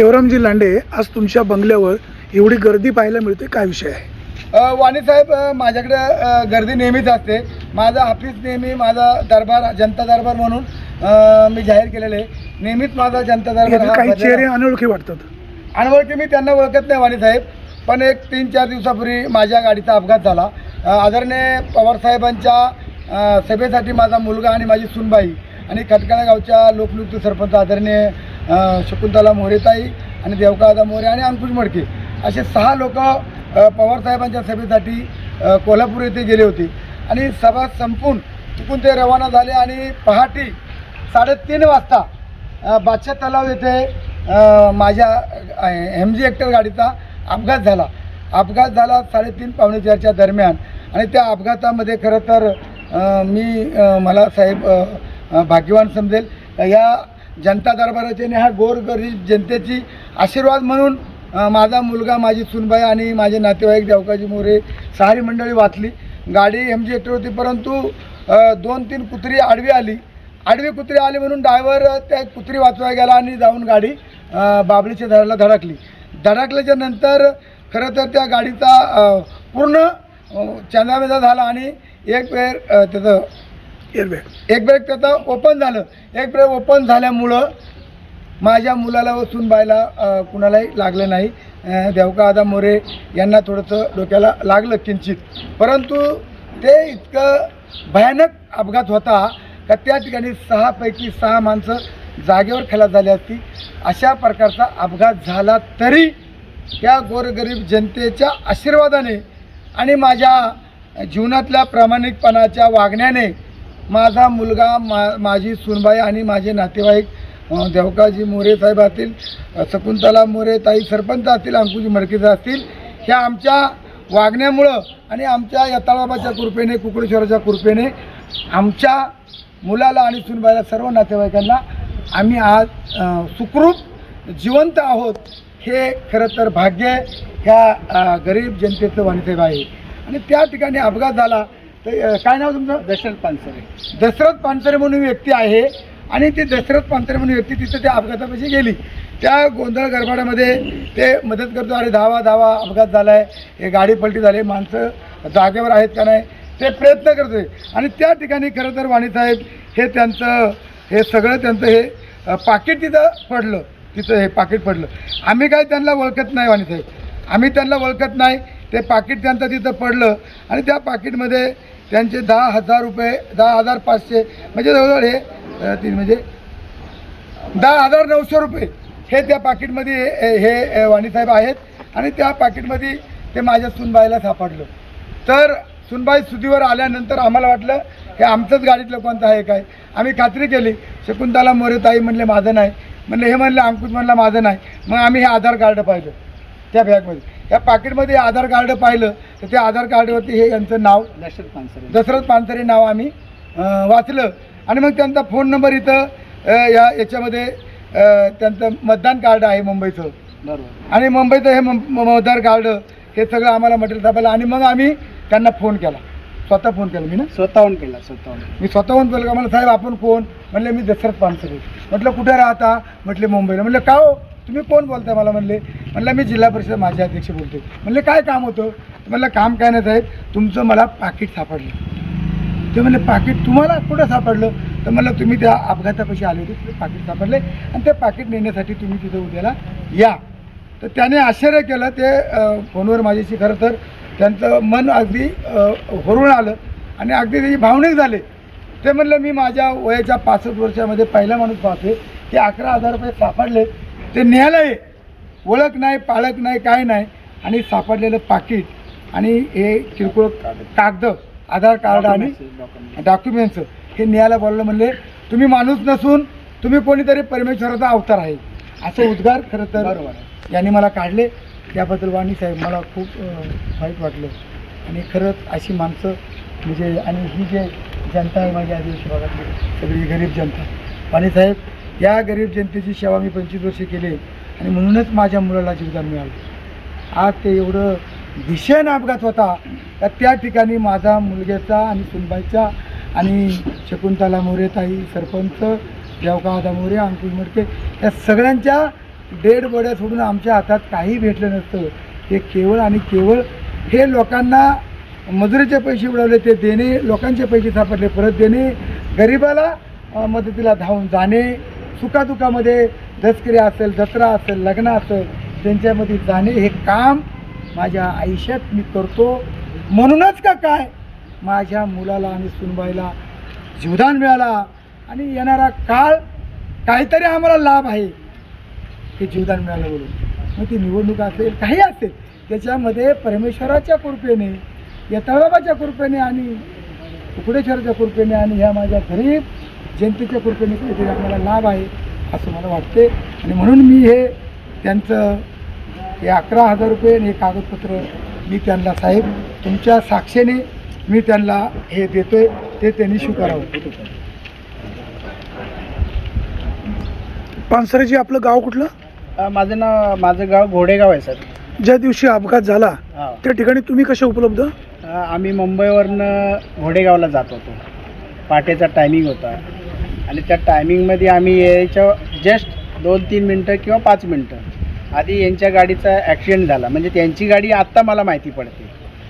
देवरामजी लांडे आज तुमच्या बंगल्यावर एवढी गर्दी पाहायला मिळते काय विषय आहे? वाणी साहेब माझ्याकडे गर्दी नेहमीच असते. माझा ऑफिस नेहमी माझा दरबार जनता दरबार म्हणून मी जाहीर केलेलं आहे. नेहमीच माझा जनता दरबार हा काही चेहरे अनोळखी वाटतात. अनवळखी मी त्यांना ओळखत नाही वाणी साहेब. पण एक तीन चार दिवसापूर्वी माझ्या गाडीचा अपघात झाला. अ, आदरणीय पवारसाहेबांच्या अ, सभेसाठी माझा मुलगा आणि माझी सुनबाई आणि खटकाळा गावच्या लोकनियुक्त सरपंच आदरणीय शकुंतला मोरेताई आणि देवकादा मोरे आणि अंकुश मडके असे सहा लोक पवारसाहेबांच्या सभेसाठी कोल्हापूर येथे गेले होते. आणि सभा संपून तिकून ते रवाना झाले आणि पहाटे साडेतीन वाजता बादशाह तलाव येथे माझ्या एम जी हेक्टर गाडीचा अपघात झाला. अपघात झाला साडेतीन पावणे चारच्या दरम्यान. आणि त्या अपघातामध्ये खरं तर मी मला साहेब भाग्यवान समजेल. या जनता दरबाराचे आणि ह्या गोरगरीब जनतेची आशीर्वाद म्हणून माझा मुलगा माझी सुनबाई आणि माझे नातेवाईक देवकाजी मोरे सहारी मंडळी वाचली. गाडी एम जी होती परंतु दोन तीन कुत्री आडवी आली. आडवी कुत्री आली म्हणून ड्रायव्हर त्या कुत्री वाचवायला गेला आणि जाऊन गाडी बाबळीच्या झाडाला धडकली. धडकल्याच्या नंतर खरं तर त्या गाडीचा पूर्ण अ, झाला आणि एक वेळ त्याचं एअरबॅग एक ब्रेक त्याचं ओपन झालं. एक ब्रेक ओपन झाल्यामुळं माझ्या मुलाला व सुनबाईला कुणालाही लागलं नाही. देवका आदा मोरे यांना थोडंसं डोक्याला लागलं किंचित. परंतु ते इतकं भयानक अपघात होता का त्या ठिकाणी सहापैकी सहा माणसं जागेवर खलास झाली असती. अशा प्रकारचा अपघात झाला तरी त्या गोरगरीब जनतेच्या आशीर्वादाने आणि माझ्या जीवनातल्या प्रामाणिकपणाच्या वागण्याने माझा मुलगा मा माझी सुनबाई आणि माझे नातेवाईक देवकाजी मोरे साहेब असतील शकुंतला मोरे ताई सरपंच असतील अंकुजी मडकेचे असतील ह्या आमच्या वागण्यामुळं आणि आमच्या यताळबाबाच्या कृपेने कुकडेश्वराच्या कृपेने आमच्या मुलाला आणि सुनबाईला सर्व नातेवाईकांना आम्ही आज सुखरूप जिवंत आहोत हे खरं तर भाग्य ह्या गरीब जनतेचं वाणीसाहेब आहे. आणि त्या ठिकाणी अपघात झाला. तर काय नाव तुमचं? दशरथ पानसरे. दशरथ पानसरे म्हणून व्यक्ती आहे आणि ती दशरथ पानसरे म्हणून व्यक्ती तिथं त्या अपघातापाशी गेली. त्या गोंधळ गरबाड्यामध्ये ते मदत करतो. अरे धावा धावा अपघात झाला आहे हे गाडी पलटी झाली. माणसं जागेवर आहेत का नाही? ते प्रयत्न करतोय. आणि त्या ठिकाणी खरं तर वाणीसाहेब हे त्यांचं हे सगळं त्यांचं हे पाकिट तिथं पडलं. तिथं हे पाकिट पडलं. आम्ही काय त्यांना ओळखत नाही वाणीसाहेब आम्ही त्यांना ओळखत नाही. ते पाकिट त्यांचं तिथं पडलं आणि त्या पाकिटमध्ये त्यांचे दहा हजार रुपये दहा हजार पाचशे म्हणजे जवळजवळ हे तीन म्हणजे दहा हजार नऊशे रुपये हे त्या पाकिटमध्ये हे वाणीसाहेब आहेत आणि त्या पाकिटमध्ये ते माझ्या सुनबाईला सापडलं. तर सुनबाई सुधीवर आल्यानंतर आम्हाला वाटलं हे आमचंच गाडीत लोकांचं आहे काय? आम्ही खात्री केली शकुंतला मोरे ताई म्हणले माझं नाही. म्हणले हे म्हणलं अंकुश म्हणलं माझं नाही. मग आम्ही हे आधार कार्ड पाहिलं त्या बॅगमध्ये. या पाकिटमध्ये आधार कार्ड पाहिलं तर त्या आधार कार्डवरती हे यांचं नाव दशरथ पानसरे. दशरथ पानसरे नाव आम्ही वाचलं. आणि मग त्यांचा फोन नंबर इथं या याच्यामध्ये त्यांचं मतदान कार्ड आहे मुंबईचं. बरोबर. आणि मुंबईचं हे मतदार कार्ड हे सगळं आम्हाला मटेरियल सापडलं. आणि मग आम्ही त्यांना फोन केला. स्वतः फोन केला. मी ना? स्वतःहून केला स्वतःहून. मी स्वतःहून बोललो का? मला साहेब आपण कोण? म्हणले मी दशरथ पानसरे. म्हटलं कुठे राहता? म्हटले मुंबईला. म्हटलं का हो? तुम्ही कोण बोलताय मला म्हणले? म्हणलं मी जिल्हा परिषद माझे अध्यक्ष बोलतो म्हणले काय काम होतं? म्हणलं काम काय नाही साहेब तुमचं मला पाकिट सापडलं. ते म्हणले पाकिट तुम्हाला कुठं सापडलं? तर म्हणलं तुम्ही त्या अपघातापाशी आले होते तिथे पाकिट सापडले आणि ते पाकिट नेण्यासाठी तुम्ही तिथं उद्याला या. तर त्याने आश्चर्य केलं ते फोनवर माझ्याशी खरं तर त्यांचं मन अगदी होरून आलं आणि अगदी त्याची भावनिक झाले. ते म्हणलं मी माझ्या वयाच्या पासष्ट वर्षामध्ये पहिला माणूस पाहते की अकरा हजार रुपये सापडले. ते न्यायला ये ओळख नाही पाळख नाही काय नाही. आणि सापडलेलं पाकिट आणि हे किरकोळ कागद आधार कार्ड आणि डॉक्युमेंट डॉक्युमेंट्स हे न्यायला बोललं म्हणले तुम्ही माणूस नसून तुम्ही कोणीतरी परमेश्वराचा अवतार आहे. असं उद्गार खरं तर. यांनी मला काढले. त्याबद्दल वाणी साहेब मला खूप वाईट वाटलं. आणि खरंच अशी माणसं म्हणजे आणि ही जे जनता आहे माझ्या आदिवासी भागातली सगळी गरीब जनता. वाणी साहेब या गरीब जनतेची सेवा मी पंचवीस वर्षे केली आणि म्हणूनच माझ्या मुलाला जीवदान मिळालं. आज ते एवढं भीषण अपघात होता तर त्या ठिकाणी माझा मुलग्याचा आणि सुनबाईचा आणि शकुंतला मोरे ताई सरपंच देवका आदा मोरे अंकुश मडके या सगळ्यांच्या डेड बॉड्या सोडून आमच्या हातात काही भेटलं नसतं. हे केवळ आणि केवळ हे लोकांना मजुरीचे पैसे उडवले ते देणे लोकांचे पैसे सापडले परत देणे गरिबाला मदतीला धावून जाणे सुखादुखामध्ये दसकरी असेल जत्रा असेल लग्न असेल त्यांच्यामध्ये जाणे हे काम माझ्या आयुष्यात मी करतो. म्हणूनच का काय? माझ्या मुलाला आणि सुनबाईला जीवदान मिळाला आणि येणारा काळ काहीतरी आम्हाला लाभ आहे हे जीवदान मिळालं म्हणून. मग ती निवडणूक असेल काही असेल त्याच्यामध्ये परमेश्वराच्या कृपेने या तळाबाच्या कृपेने आणि कुकडेश्वराच्या कृपेने आणि ह्या माझ्या गरीब जनतेच्या कृपेने काहीतरी आम्हाला लाभ आहे असं मला वाटते आणि म्हणून मी हे त्यांचं हे अकरा हजार रुपये आणि हे कागदपत्र मी त्यांना साहेब तुमच्या साक्षीने मी त्यांना हे देतोय ते त्यांनी स्वीकारावं. पानसरेजी आपलं गाव कुठलं? अ, माझं नाव माझं गाव घोडेगाव आहे सर ज्या दिवशी अपघात झाला हा. त्या ठिकाणी तुम्ही कसे उपलब्ध? अ, आम्ही मुंबईवरनं घोडेगावला जात होतो. पाटेचा टायमिंग होता. आणि त्या टायमिंगमध्ये आम्ही यायच्या जस्ट दोन तीन मिनटं किंवा पाच मिनटं आधी यांच्या गाडीचा ॲक्सिडेंट झाला. म्हणजे त्यांची गाडी आत्ता मला माहिती पडते.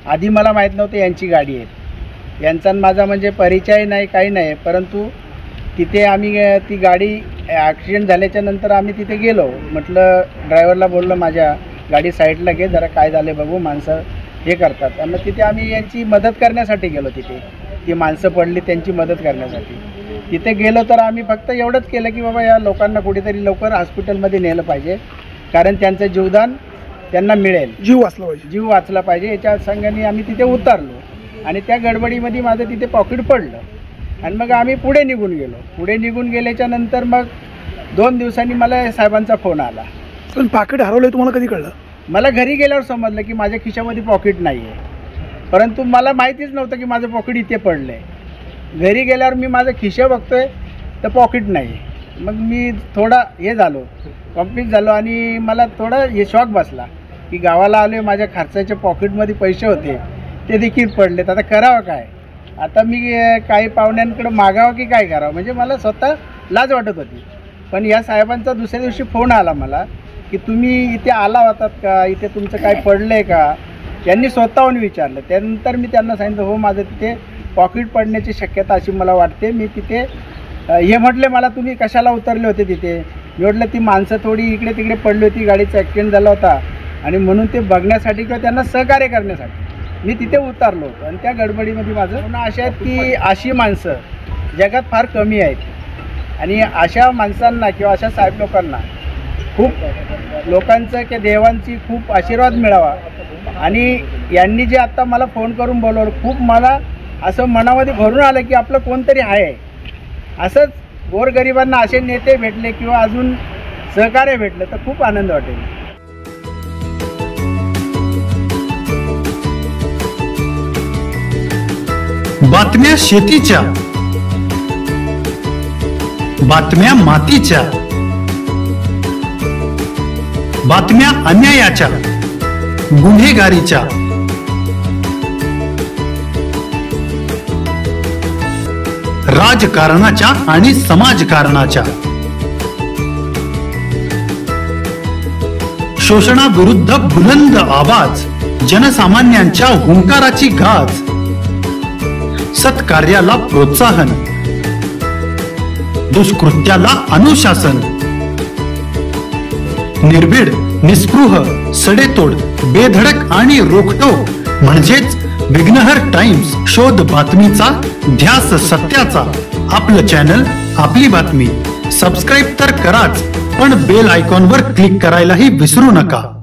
आधी मला माहीत नव्हतं यांची गाडी आहे. यांचा आणि माझा म्हणजे परिचय नाही काही नाही. परंतु तिथे आम्ही ती गाडी ॲक्सिडेंट झाल्याच्यानंतर आम्ही तिथे गेलो. म्हटलं ड्रायव्हरला बोललं माझ्या गाडी साईडला घे जरा काय झाले बघू माणसं हे करतात. आणि मग तिथे आम्ही यांची मदत करण्यासाठी गेलो तिथे. ती माणसं पडली त्यांची मदत करण्यासाठी. तिथे गेलो तर आम्ही फक्त एवढंच केलं की बाबा या लोकांना कुठेतरी लवकर हॉस्पिटलमध्ये नेलं पाहिजे. कारण त्यांचं जीवदान त्यांना मिळेल. जीव वाचला पाहिजे. जीव वाचला पाहिजे. याच्या संघाने आम्ही तिथे उतरलो. आणि त्या गडबडीमध्ये माझं तिथे पॉकेट पडलं. आणि मग आम्ही पुढे निघून गेलो. पुढे निघून गेल्याच्यानंतर मग दोन दिवसांनी मला साहेबांचा फोन आला. पण पाकिट हरवलंय तुम्हाला कधी कळलं? मला घरी गेल्यावर समजलं की माझ्या खिशामध्ये पॉकेट नाही आहे परंतु मला माहितीच नव्हतं की माझं पॉकेट इथे पडलं आहे घरी गेल्यावर मी माझं खिशे बघतोय तर पॉकेट नाही. आहे मग मी थोडा हे झालो कंप्लीट झालो आणि मला थोडा हे शॉक बसला की गावाला आलो माझ्या खर्चाच्या पॉकेटमध्ये पैसे होते ते देखील पडलेत. आता करावं काय? आता मी काही पाहुण्यांकडे मागावं की काय करावं? म्हणजे मला स्वतः लाज वाटत होती. पण या साहेबांचा दुसऱ्या दिवशी फोन आला मला की तुम्ही इथे आला होतात का? इथे तुमचं काय पडलं आहे का? यांनी स्वतःहून विचारलं. त्यानंतर मी त्यांना सांगितलं हो माझं तिथे पॉकेट पडण्याची शक्यता अशी मला वाटते. मी तिथे हे म्हटले मला तुम्ही कशाला उतरले होते तिथे? मी म्हटलं ती माणसं थोडी इकडे तिकडे पडली होती गाडीचा ॲक्सिडेंट झाला होता. आणि म्हणून ते बघण्यासाठी किंवा त्यांना सहकार्य करण्यासाठी मी तिथे उतरलो. होतो आणि त्या गडबडीमध्ये माझं पुन्हा अशा आहेत की अशी माणसं जगात फार कमी आहेत. आणि अशा माणसांना किंवा अशा साहेब लोकांना खूप लोकांचं किंवा देवांची खूप आशीर्वाद मिळावा. आणि यांनी जे आत्ता मला फोन करून बोलवलं खूप मला असं मनामध्ये भरून आलं की आपलं कोणतरी आहे. असंच गोरगरिबांना असे नेते भेटले किंवा अजून सहकार्य भेटलं तर खूप आनंद वाटेल. बातम्या शेतीच्या. बातम्या मातीच्या. बातम्या अन्यायाच्या. गुन्हेगारीच्या. राजकारणाच्या आणि समाजकारणाच्या. शोषणाविरुद्ध बुलंद आवाज जनसामान्यांच्या हुंकाराची गाज सत्कार्याला प्रोत्साहन दुष्कृत्याला अनुशासन निर्भीड निस्पृह सडेतोड बेधडक आणि रोखटोक म्हणजेच विघ्नहर टाइम्स शोध बातमीचा ध्यास सत्याचा. आपलं चॅनल आपली बातमी. सबस्क्राईब तर कराच पण बेल आयकॉनवर क्लिक करायलाही विसरू नका.